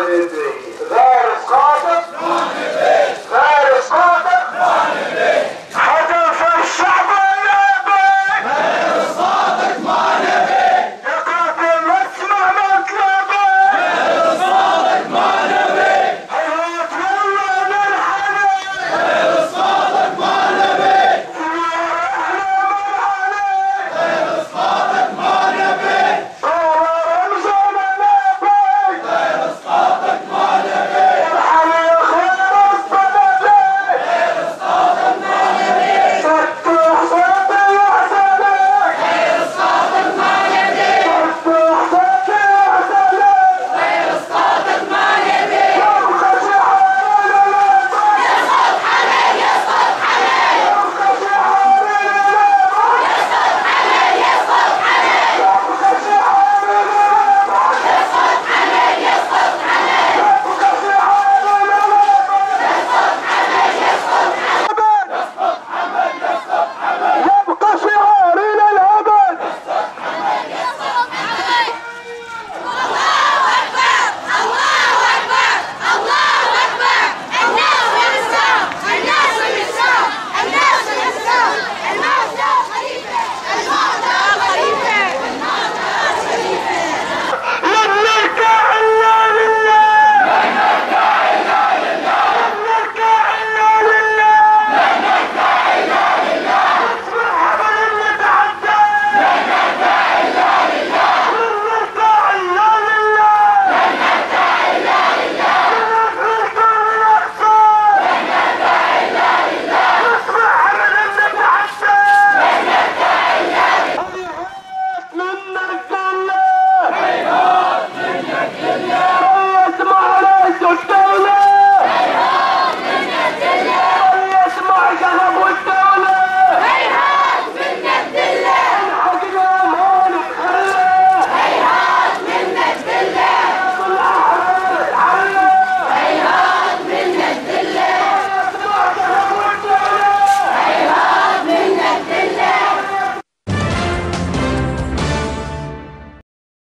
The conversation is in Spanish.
padres,